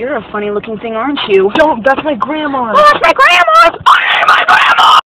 You're a funny looking thing, aren't you? Don't, that's my grandma. Oh, that's my grandma!